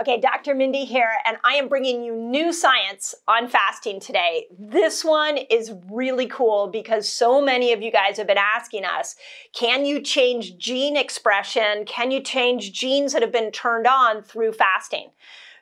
Okay, Dr. Mindy here, and I am bringing you new science on fasting today. This one is really cool because so many of you guys have been asking us can you change gene expression? Can you change genes that have been turned on through fasting?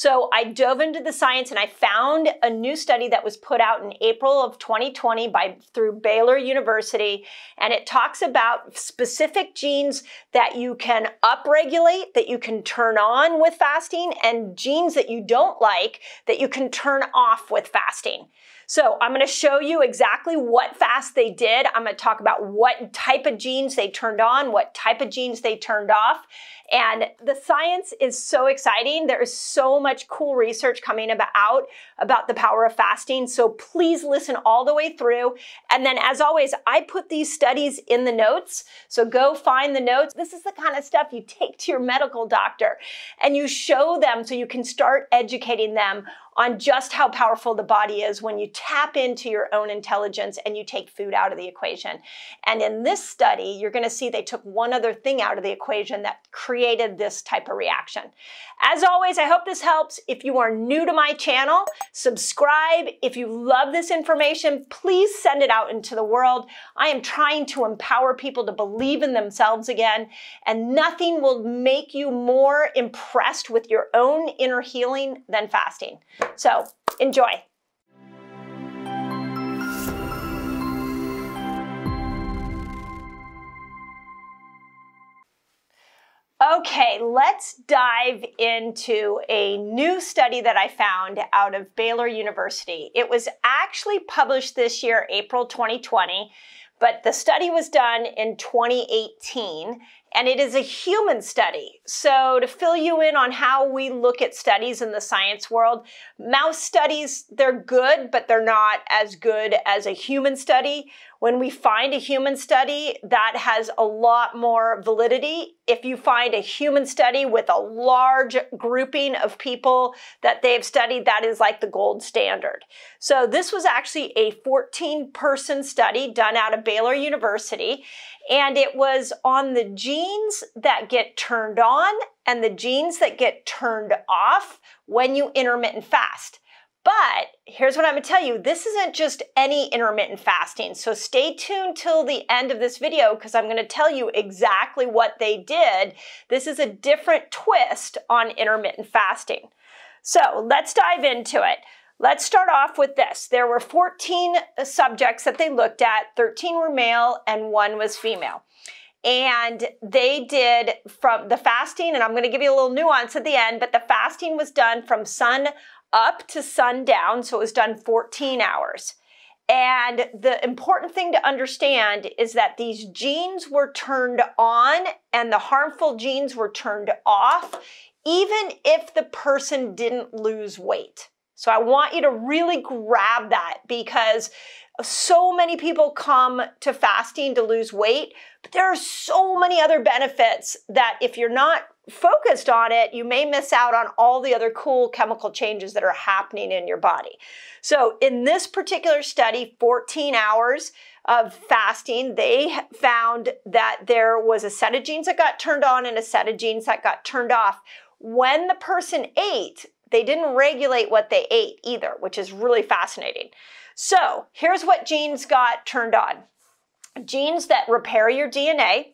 So I dove into the science and I found a new study that was put out in April of 2020 by through Baylor University and it talks about specific genes that you can upregulate that you can turn on with fasting and genes that you don't like that you can turn off with fasting. So I'm going to show you exactly what fast they did. I'm going to talk about what type of genes they turned on, what type of genes they turned off. And the science is so exciting. There is so much cool research coming about about the power of fasting. So please listen all the way through. And then as always, I put these studies in the notes. So go find the notes. This is the kind of stuff you take to your medical doctor and you show them so you can start educating them on just how powerful the body is when you tap into your own intelligence and you take food out of the equation. And in this study, you're going to see they took one other thing out of the equation that created this type of reaction. As always, I hope this helps. If you are new to my channel, subscribe. If you love this information, please send it out into the world. I am trying to empower people to believe in themselves again, and nothing will make you more impressed with your own inner healing than fasting. So enjoy. Okay, let's dive into a new study that I found out of Baylor University. It was actually published this year, April 2020, but the study was done in 2018 and it is a human study. So, to fill you in on how we look at studies in the science world, mouse studies, they're good, but they're not as good as a human study. When we find a human study, that has a lot more validity. If you find a human study with a large grouping of people that they've studied, that is like the gold standard. So, this was actually a 14 person study done out of Baylor University and it was on the genes that get turned on and the genes that get turned off when you intermittent fast. But here's what I'm gonna tell you this isn't just any intermittent fasting. So stay tuned till the end of this video because I'm gonna tell you exactly what they did. This is a different twist on intermittent fasting. So let's dive into it. Let's start off with this. There were 14 uh, subjects that they looked at, 13 were male and one was female. And they did from the fasting, and I'm going to give you a little nuance at the end, but the fasting was done from sun up to sundown, so it was done 14 hours. And the important thing to understand is that these genes were turned on and the harmful genes were turned off, even if the person didn't lose weight. So I want you to really grab that because so many people come to fasting to lose weight, but there are so many other benefits that if you're not focused on it, you may miss out on all the other cool chemical changes that are happening in your body. So, in this particular study, 14 hours of fasting, they found that there was a set of genes that got turned on and a set of genes that got turned off. When the person ate, they didn't regulate what they ate either, which is really fascinating. So here's what genes got turned on. Genes that repair your DNA,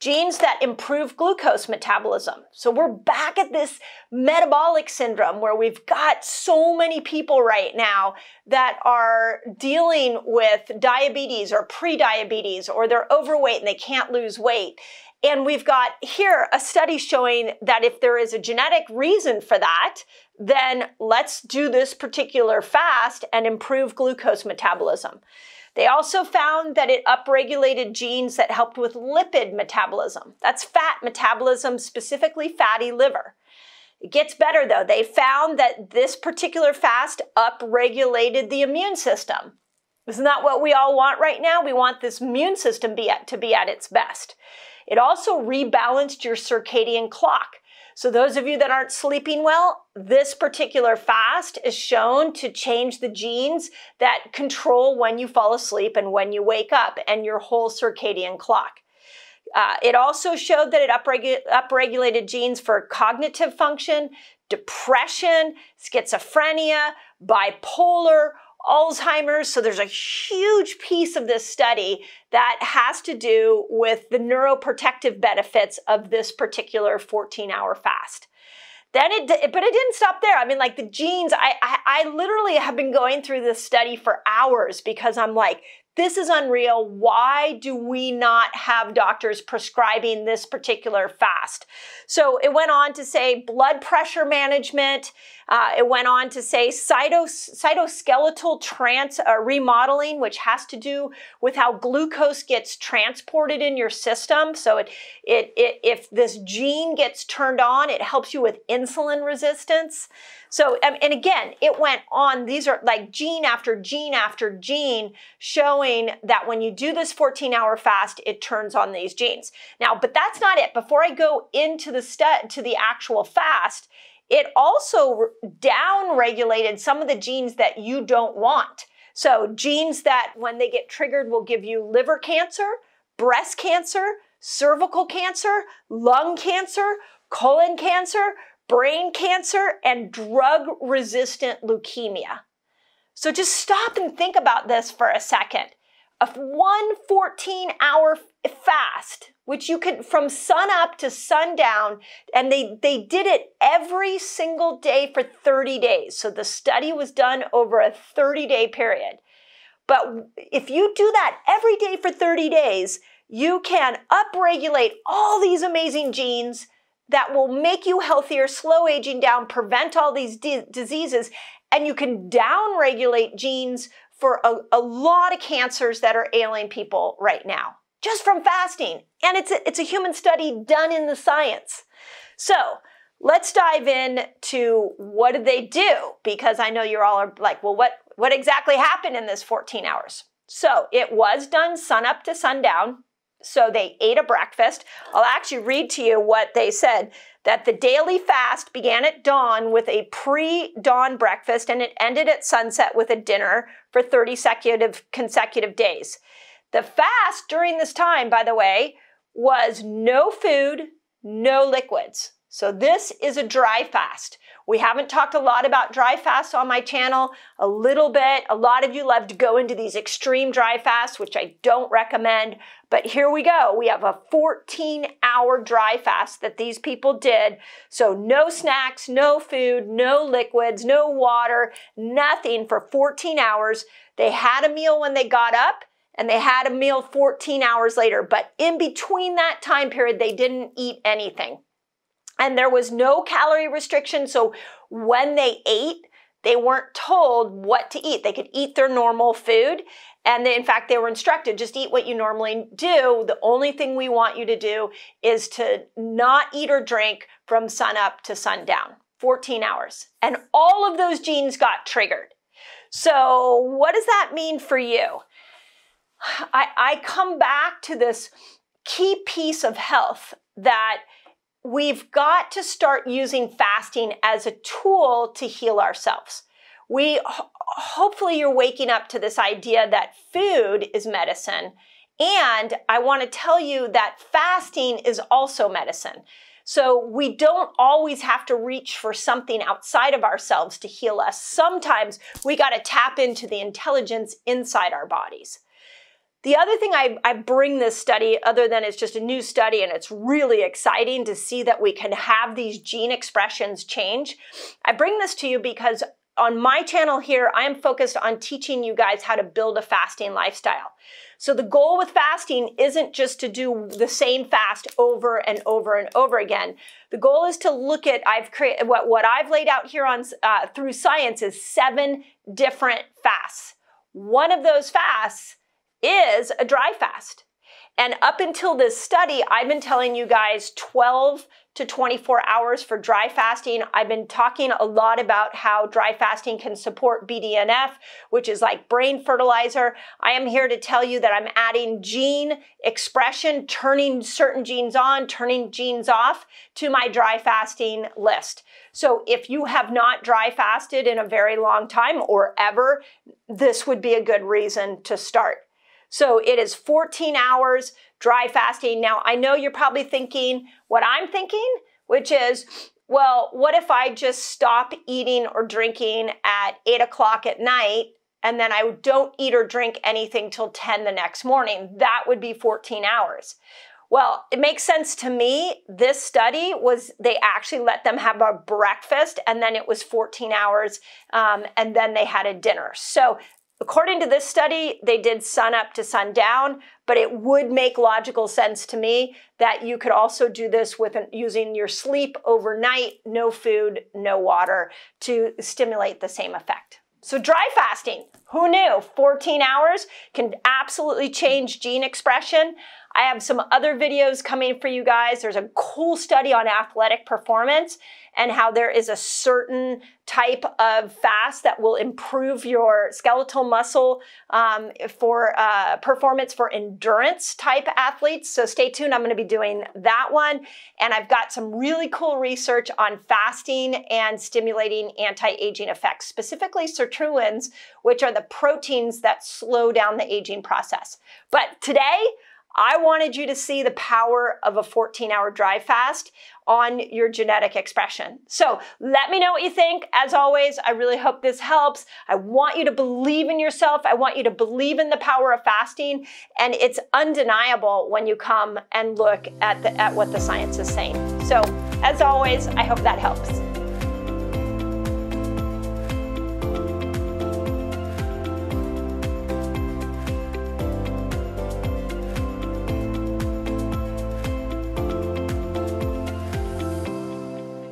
genes that improve glucose metabolism. So we're back at this metabolic syndrome where we've got so many people right now that are dealing with diabetes or pre-diabetes or they're overweight and they can't lose weight. And we've got here a study showing that if there is a genetic reason for that, then let's do this particular fast and improve glucose metabolism. They also found that it upregulated genes that helped with lipid metabolism. That's fat metabolism, specifically fatty liver. It gets better though. They found that this particular fast upregulated the immune system. Isn't that what we all want right now? We want this immune system be at, to be at its best. It also rebalanced your circadian clock. So, those of you that aren't sleeping well, this particular fast is shown to change the genes that control when you fall asleep and when you wake up and your whole circadian clock. Uh, it also showed that it upregu- upregulated genes for cognitive function, depression, schizophrenia, bipolar, Alzheimer's. So there's a huge piece of this study that has to do with the neuroprotective benefits of this particular 14 hour fast. Then it, but it didn't stop there. I mean, like the genes, I, I, I literally have been going through this study for hours because I'm like, this is unreal. Why do we not have doctors prescribing this particular fast? So it went on to say blood pressure management. Uh, it went on to say cytos- cytoskeletal trans uh, remodeling, which has to do with how glucose gets transported in your system. So it, it, it if this gene gets turned on, it helps you with insulin resistance. So, and again, it went on. These are like gene after gene after gene showing that when you do this 14 hour fast, it turns on these genes. Now, but that's not it. Before I go into the st- to the actual fast, it also down regulated some of the genes that you don't want. So, genes that when they get triggered will give you liver cancer, breast cancer, cervical cancer, lung cancer, colon cancer, brain cancer, and drug resistant leukemia. So just stop and think about this for a second. A 114 hour fast, which you could from sun up to sundown, and they, they did it every single day for 30 days. So the study was done over a 30 day period. But if you do that every day for 30 days, you can upregulate all these amazing genes that will make you healthier, slow aging down, prevent all these di- diseases, and you can downregulate genes for a, a, lot of cancers that are ailing people right now just from fasting. And it's a, it's a human study done in the science. So let's dive in to what did they do? Because I know you're all are like, well, what, what exactly happened in this 14 hours? So it was done sun up to sundown. So they ate a breakfast. I'll actually read to you what they said that the daily fast began at dawn with a pre dawn breakfast and it ended at sunset with a dinner for 30 consecutive, consecutive days. The fast during this time, by the way, was no food, no liquids. So this is a dry fast. We haven't talked a lot about dry fasts on my channel, a little bit. A lot of you love to go into these extreme dry fasts, which I don't recommend. But here we go. We have a 14 hour dry fast that these people did. So no snacks, no food, no liquids, no water, nothing for 14 hours. They had a meal when they got up and they had a meal 14 hours later. But in between that time period, they didn't eat anything and there was no calorie restriction. So when they ate, they weren't told what to eat. They could eat their normal food. And they, in fact, they were instructed just eat what you normally do. The only thing we want you to do is to not eat or drink from sunup to sundown, 14 hours. And all of those genes got triggered. So, what does that mean for you? I, I come back to this key piece of health that we've got to start using fasting as a tool to heal ourselves. We hopefully you're waking up to this idea that food is medicine. And I want to tell you that fasting is also medicine. So we don't always have to reach for something outside of ourselves to heal us. Sometimes we got to tap into the intelligence inside our bodies. The other thing I, I bring this study, other than it's just a new study and it's really exciting to see that we can have these gene expressions change, I bring this to you because on my channel here, I am focused on teaching you guys how to build a fasting lifestyle. So the goal with fasting isn't just to do the same fast over and over and over again. The goal is to look at I've created what what I've laid out here on uh, through science is seven different fasts. One of those fasts is a dry fast. And up until this study, I've been telling you guys 12 to 24 hours for dry fasting. I've been talking a lot about how dry fasting can support BDNF, which is like brain fertilizer. I am here to tell you that I'm adding gene expression, turning certain genes on, turning genes off to my dry fasting list. So if you have not dry fasted in a very long time or ever, this would be a good reason to start. So it is 14 hours, dry fasting. Now, I know you're probably thinking what I'm thinking, which is, well, what if I just stop eating or drinking at eight o'clock at night and then I don't eat or drink anything till 10 the next morning? That would be 14 hours. Well, it makes sense to me. This study was they actually let them have a breakfast and then it was 14 hours um, and then they had a dinner. So According to this study, they did sun up to sundown, but it would make logical sense to me that you could also do this with an, using your sleep overnight, no food, no water to stimulate the same effect. So dry fasting, who knew? 14 hours can absolutely change gene expression. I have some other videos coming for you guys. There's a cool study on athletic performance and how there is a certain type of fast that will improve your skeletal muscle um, for uh, performance for endurance type athletes. So stay tuned. I'm going to be doing that one. And I've got some really cool research on fasting and stimulating anti-aging effects, specifically sirtuins, which are the proteins that slow down the aging process. But today, I wanted you to see the power of a 14 hour dry fast on your genetic expression. So let me know what you think. As always, I really hope this helps. I want you to believe in yourself. I want you to believe in the power of fasting. And it's undeniable when you come and look at, the, at what the science is saying. So as always, I hope that helps.